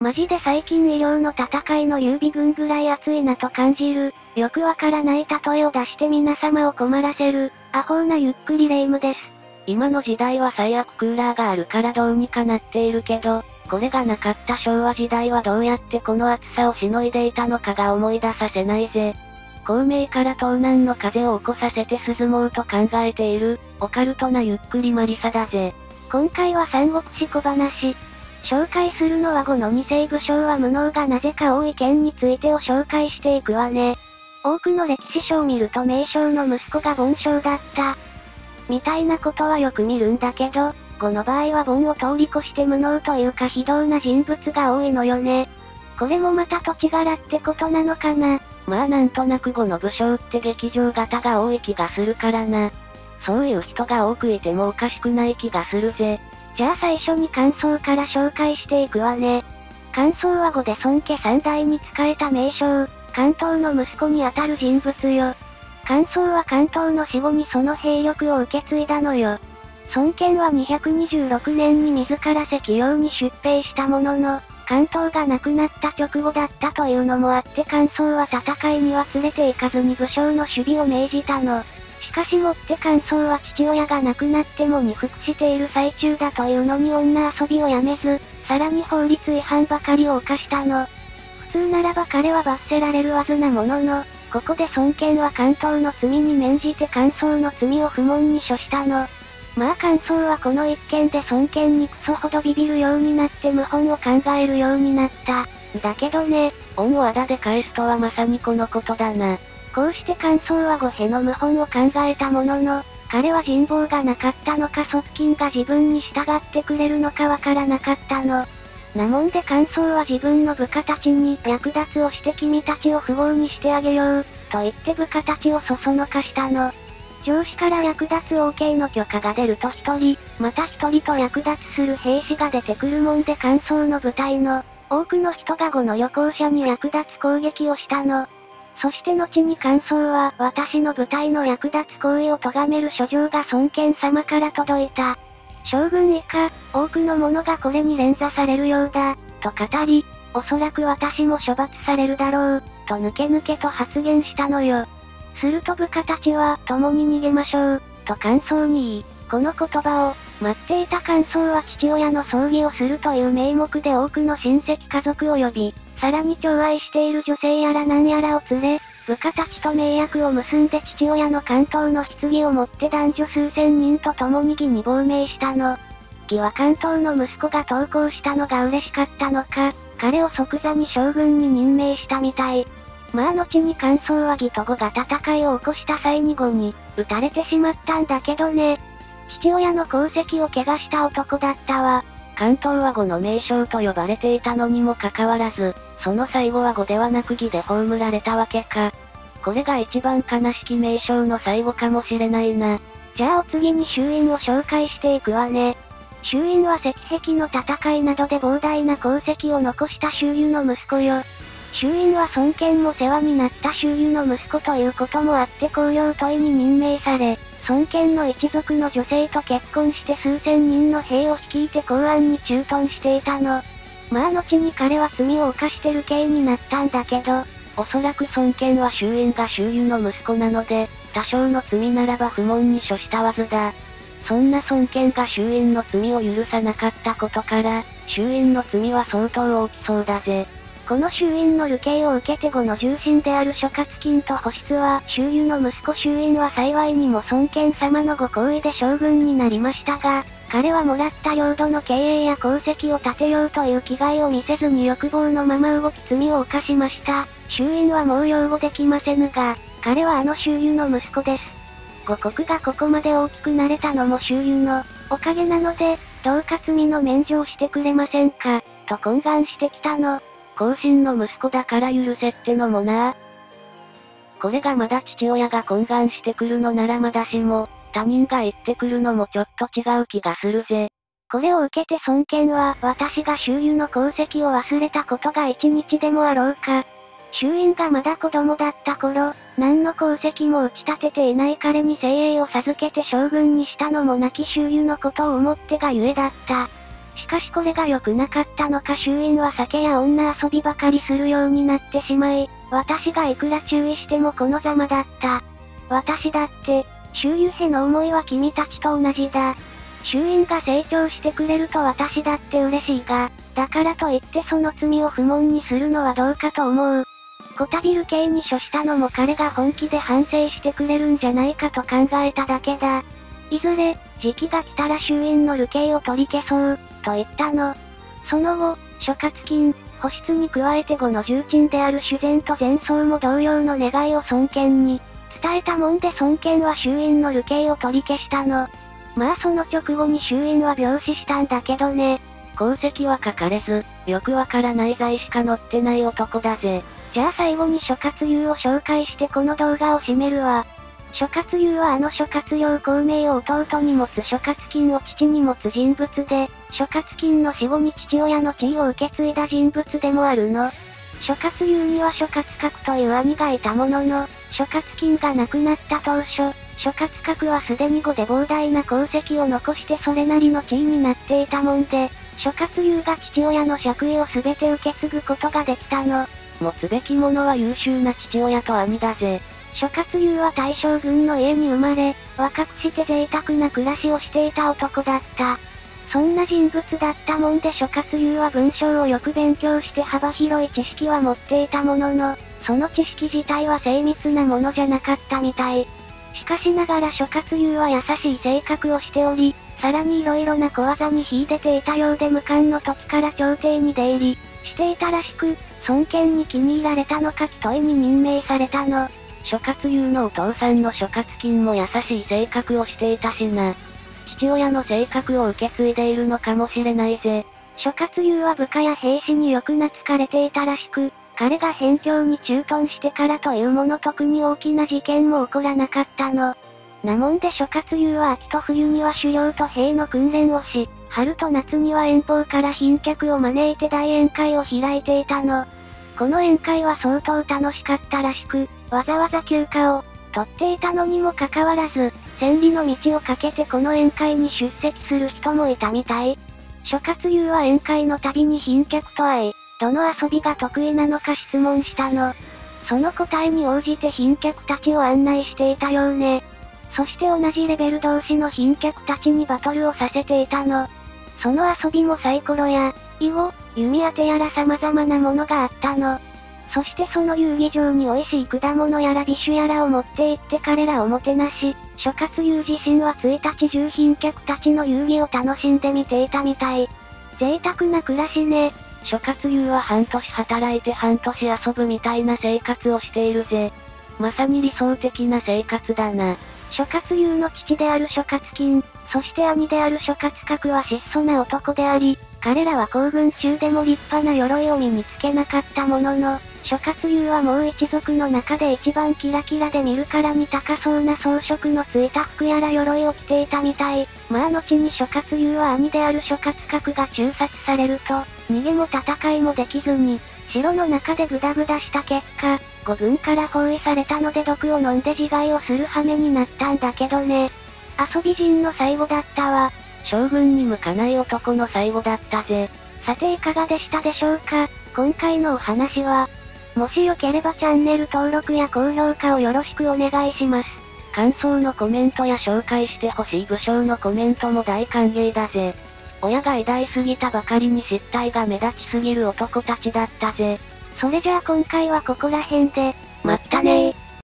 マジで最近医療の戦いの劉備軍ぐらい熱いなと感じる。よくわからない例えを出して皆様を困らせる、アホーなゆっくりレ夢ムです。今の時代は最悪クーラーがあるからどうにかなっているけど、これがなかった昭和時代はどうやってこの暑さをしのいでいたのかが思い出させないぜ。孔明から東南の風を起こさせて涼もうと考えている、オカルトなゆっくりマリサだぜ。今回は三国志小話。紹介するのは5の二世武将は無能がなぜか多い件についてを紹介していくわね。多くの歴史書を見ると名将の息子が凡将だった。みたいなことはよく見るんだけど、5の場合は凡を通り越して無能というか非道な人物が多いのよね。これもまた土地柄ってことなのかな。まあなんとなく5の武将って劇場型が多い気がするからな。そういう人が多くいてもおかしくない気がするぜ。じゃあ最初に感想から紹介していくわね。感想は5で孫家三代に仕えた名将、関東の息子にあたる人物よ。関東は関東の死後にその兵力を受け継いだのよ。孫権は226年に自ら石用に出兵したものの、関東が亡くなった直後だったというのもあって関東は戦いには連れて行かずに武将の守備を命じたの。しかしもって関東は父親が亡くなっても二服している最中だというのに女遊びをやめず、さらに法律違反ばかりを犯したの。普通ならば彼は罰せられるはずなものの、ここで孫権は関東の罪に免じて関東の罪を不問に処したの。まあ関東はこの一件で孫権にクソほどビビるようになって謀反を考えるようになった。だけどね、恩を仇で返すとはまさにこのことだな。こうして関東は五兵の謀反を考えたものの、彼は人望がなかったのか側近が自分に従ってくれるのかわからなかったの。なもんで感想は自分の部下たちに略奪をして君たちを不合にしてあげよう、と言って部下たちをそそのかしたの。上司から略奪 OK の許可が出ると一人、また一人と略奪する兵士が出てくるもんで感想の部隊の、多くの人が後の旅行者に略奪攻撃をしたの。そして後に感想は、私の部隊の略奪行為を咎める書状が孫権様から届いた。将軍以下、多くの者がこれに連座されるようだ、と語り、おそらく私も処罰されるだろう、と抜け抜けと発言したのよ。すると部下たちは、共に逃げましょう、と感想に言い、この言葉を、待っていた感想は父親の葬儀をするという名目で多くの親戚家族を呼び、さらに寵愛している女性やら何やらを連れ、部下たちと盟約を結んで父親の関東の棺を持って男女数千人と共に義に亡命したの。義は関東の息子が投稿したのが嬉しかったのか、彼を即座に将軍に任命したみたい。まあ後に関東は義と語が戦いを起こした際に語に、撃たれてしまったんだけどね。父親の功績を怪我した男だったわ。関東は語の名称と呼ばれていたのにもかかわらず、その最後は語ではなく義で葬られたわけか。これが一番悲しき名称の最後かもしれないな。じゃあお次に衆院を紹介していくわね。衆院は石壁の戦いなどで膨大な功績を残した周遊の息子よ。衆院は孫権も世話になった周遊の息子ということもあって公領問いに任命され、孫権の一族の女性と結婚して数千人の兵を率いて公安に駐屯していたの。まあ後に彼は罪を犯してる刑になったんだけど、おそらく孫権は周囲が周囲の息子なので、多少の罪ならば不問に処したわずだ。そんな孫権が周囲の罪を許さなかったことから、周囲の罪は相当大きそうだぜ。この衆院の流刑を受けて後の重臣である諸葛金と保湿は、周囲の息子衆院は幸いにも孫権様のご好意で将軍になりましたが、彼はもらった領土の経営や功績を立てようという気概を見せずに欲望のまま動き罪を犯しました。衆院はもう擁護できませぬが、彼はあの周遊の息子です。五国がここまで大きくなれたのも周遊のおかげなので、どうか罪の免除をしてくれませんか、と懇願してきたの。後進の息子だから許せってのもなこれがまだ父親が懇願してくるのならまだしも、他人が言ってくるのもちょっと違う気がするぜ。これを受けて孫権は、私が周囲の功績を忘れたことが一日でもあろうか。周囲がまだ子供だった頃、何の功績も打ち立てていない彼に精鋭を授けて将軍にしたのも亡き周囲のことを思ってがゆえだった。しかしこれが良くなかったのか衆院は酒や女遊びばかりするようになってしまい、私がいくら注意してもこのざまだった。私だって、周遊への思いは君たちと同じだ。衆院が成長してくれると私だって嬉しいが、だからといってその罪を不問にするのはどうかと思う。コタビル系に処したのも彼が本気で反省してくれるんじゃないかと考えただけだ。いずれ、時期が来たら衆院の流刑を取り消そう、と言ったの。その後、諸葛金、保湿に加えて後の重鎮である主善と前奏も同様の願いを尊権に、伝えたもんで尊権は衆院の流刑を取り消したの。まあその直後に衆院は病死したんだけどね。功績は書かれず、よくわからない罪しか載ってない男だぜ。じゃあ最後に諸葛優を紹介してこの動画を締めるわ。諸葛優はあの諸葛亮孔明を弟に持つ諸葛金を父に持つ人物で、諸葛金の死後に父親の地位を受け継いだ人物でもあるの。諸葛優には諸葛閣という兄がいたものの、諸葛金が亡くなった当初、諸葛閣はすでに後で膨大な功績を残してそれなりの地位になっていたもんで、諸葛優が父親の爵位を全て受け継ぐことができたの。持つべきものは優秀な父親と兄だぜ。諸葛優は大将軍の家に生まれ、若くして贅沢な暮らしをしていた男だった。そんな人物だったもんで諸葛優は文章をよく勉強して幅広い知識は持っていたものの、その知識自体は精密なものじゃなかったみたい。しかしながら諸葛優は優しい性格をしており、さらに色々な小技に秀でていたようで無冠の時から朝廷に出入り、していたらしく、尊権に気に入られたのか問いに任命されたの。諸葛優のお父さんの諸葛金も優しい性格をしていたしな。父親の性格を受け継いでいるのかもしれないぜ。諸葛優は部下や兵士によく懐かれていたらしく、彼が辺境に駐屯してからというもの特に大きな事件も起こらなかったの。なもんで諸葛優は秋と冬には狩猟と兵の訓練をし、春と夏には遠方から賓客を招いて大宴会を開いていたの。この宴会は相当楽しかったらしく、わざわざ休暇を取っていたのにもかかわらず、千里の道をかけてこの宴会に出席する人もいたみたい。諸葛優は宴会の度に賓客と会い、どの遊びが得意なのか質問したの。その答えに応じて賓客たちを案内していたようね。そして同じレベル同士の賓客たちにバトルをさせていたの。その遊びもサイコロや、囲碁、弓当てやら様々なものがあったの。そしてその遊戯場に美味しい果物やら美酒やらを持って行って彼らをもてなし、諸葛遊自身は1日中賓客たちの遊戯を楽しんでみていたみたい。贅沢な暮らしね。諸葛遊は半年働いて半年遊ぶみたいな生活をしているぜ。まさに理想的な生活だな。諸葛遊の父である諸葛金、そして兄である諸葛閣は質素な男であり、彼らは行軍中でも立派な鎧を身につけなかったものの、諸葛優はもう一族の中で一番キラキラで見るからに高そうな装飾のついた服やら鎧を着ていたみたい。まあ後に諸葛優は兄である諸葛閣が中殺されると、逃げも戦いもできずに、城の中でグダグダした結果、五軍から包囲されたので毒を飲んで自害をする羽目になったんだけどね。遊び人の最後だったわ。将軍に向かない男の最後だったぜ。さていかがでしたでしょうか？今回のお話は。もしよければチャンネル登録や高評価をよろしくお願いします。感想のコメントや紹介してほしい武将のコメントも大歓迎だぜ。親が偉大すぎたばかりに失態が目立ちすぎる男たちだったぜ。それじゃあ今回はここら辺で、まったねー。